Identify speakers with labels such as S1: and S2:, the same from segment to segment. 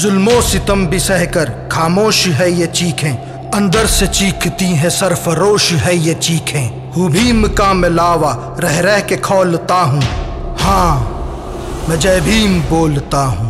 S1: जुल्मो सितम भी सहकर, खामोश है ये चीखें। अंदर से चीखती है, सरफरोश है ये चीखें। हुभीम भीम का मैं लावा रह रह के खोलता हूँ। हाँ मैं जय भीम बोलता हूँ।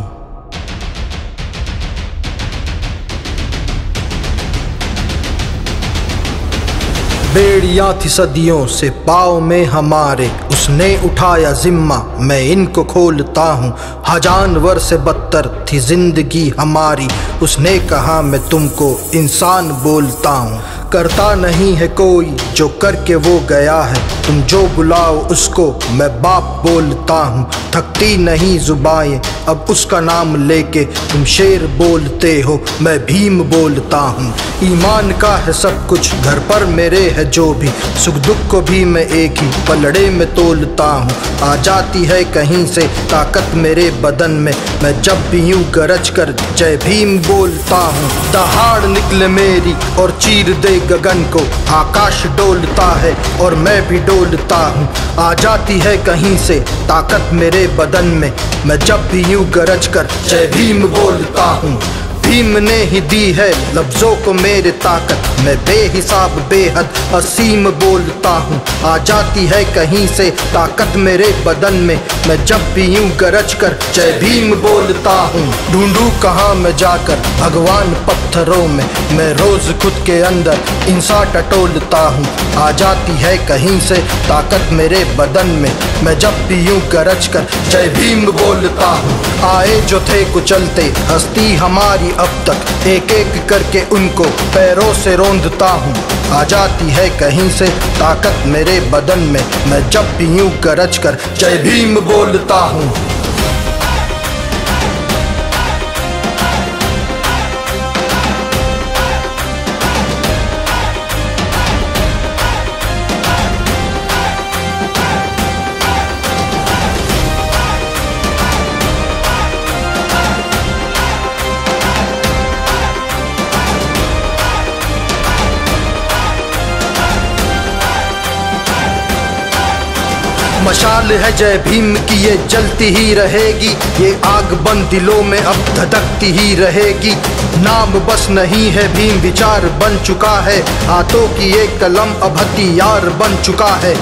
S1: बेड़ियाँ थी सदियों से, पाव में हमारे, उसने उठाया जिम्मा। मैं इनको खोलता हूँ हजानवर से बदतर थी ज़िंदगी हमारी। उसने कहा, मैं तुमको इंसान बोलता हूँ। करता नहीं है कोई जो करके वो गया है। तुम जो बुलाओ उसको मैं बाप बोलता हूँ। थकती नहीं जुबाएँ, अब उसका नाम लेके तुम शेर बोलते हो। मैं भीम बोलता हूँ। ईमान का है सब कुछ, घर पर मेरे है जो भी। सुख दुख को भी मैं एक ही पलड़े में तोलता हूँ। आ जाती है कहीं से ताकत मेरे बदन में। मैं जब भी यूँ गरज कर जय भीम बोलता हूँ। दहाड़ निकले मेरी और चीर दे गगन को। आकाश डोलता है और मैं भी डोलता हूँ। आ जाती है कहीं से ताकत मेरे बदन में। मैं जब भी यूँ गरज कर जय भीम बोलता हूँ। भीम ने ही दी है लफ्जों को मेरे ताकत। मैं बेहिसाब, बेहद असीम बोलता हूँ। आ जाती है कहीं से ताकत मेरे बदन में। मैं जब भी यूँ गरज कर जय भीम बोलता हूँ। ढूंढू कहाँ मैं जाकर भगवान पत्थरों में। मैं रोज खुद के अंदर इंसान टटोलता हूँ। आ जाती है कहीं से ताकत मेरे बदन में। मैं जब भी यूँ गरज कर जय भीम बोलता हूँ। आए जो थे कुचलते, हस्ती हमारी अब तक एक एक करके उनको पैरों से रोंदता हूँ। आ जाती है कहीं से ताकत मेरे बदन में। मैं जब भी यूँ गरज कर, जय भीम बोलता हूँ। मशाल है जय भीम की, ये जलती ही रहेगी। ये आग बंद दिलों में अब धधकती ही रहेगी। नाम बस नहीं है भीम, विचार बन चुका है। हाथों की एक कलम अब हथियार बन चुका है।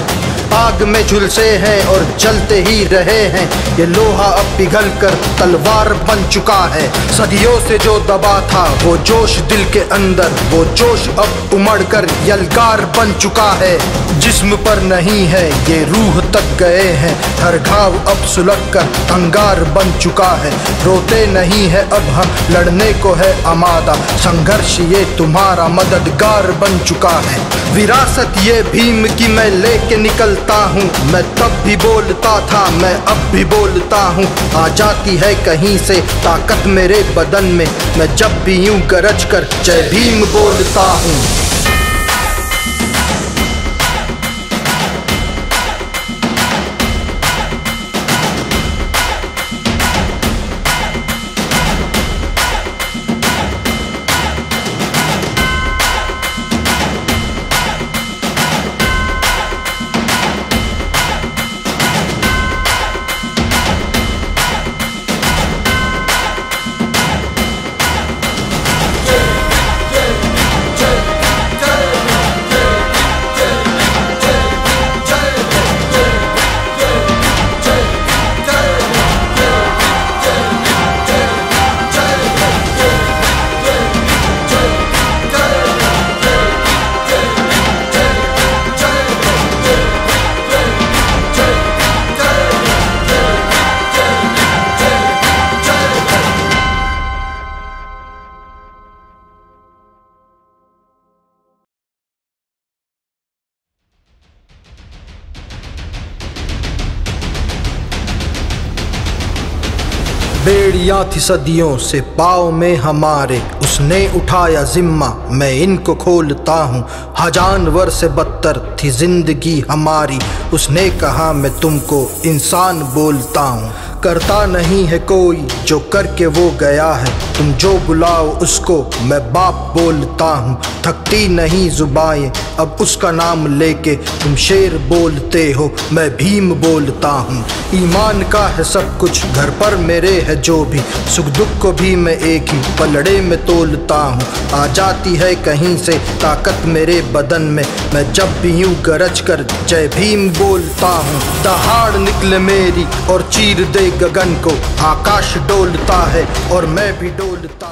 S1: आग में झुलसे हैं और जलते ही रहे हैं। ये लोहा अब पिघल कर तलवार बन चुका है। सदियों से जो दबा था, वो जोश दिल के अंदर, वो जोश अब उमड़ कर यलगार बन चुका है। जिस्म पर नहीं है, ये रूह तक गए हैं। हर घाव अब सुलग कर अंगार बन चुका है। रोते नहीं है अब हम, लड़ने को है अमादा संघर्ष ये तुम्हारा मददगार बन चुका है। विरासत ये भीम की मैं लेके निकल बोलता हूँ। मैं तब भी बोलता था, मैं अब भी बोलता हूँ। आ जाती है कहीं से ताकत मेरे बदन में। मैं जब भी यूँ गरज कर जय भीम बोलता हूँ। बेड़ियाँ थी सदियों से, पाव में हमारे उसने उठाया जिम्मा। मैं इनको खोलता हूँ हजानवर से बदतर थी ज़िंदगी हमारी। उसने कहा, मैं तुमको इंसान बोलता हूँ। करता नहीं है कोई, जो करके वो गया है। तुम जो बुलाओ उसको मैं बाप बोलता हूँ। थकती नहीं जुबाएँ, अब उसका नाम लेके तुम शेर बोलते हो, मैं भीम बोलता हूँ। ईमान का है सब कुछ, घर पर मेरे है जो भी। सुख दुख को भी मैं एक ही, पलड़े में तोलता हूँ। आ जाती है कहीं से ताकत मेरे बदन में। मैं जब भी यूँ गरज कर, जय भीम बोलता हूँ। दहाड़ निकले मेरी और चीर दे गगन को आकाश डोलता है और मैं भी डोलता